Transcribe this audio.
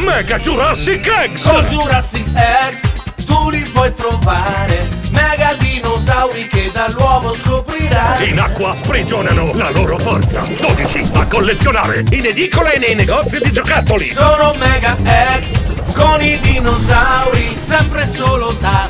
Mega Jurassic Eggs! Con Jurassic Eggs tu li puoi trovare. Mega dinosauri che dall'uovo scoprirai. In acqua sprigionano la loro forza. 12 a collezionare in edicola e nei negozi di giocattoli. Sono Mega Eggs con i dinosauri sempre solo da